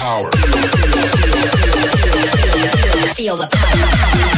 power. Feel the power.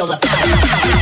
Feel the power.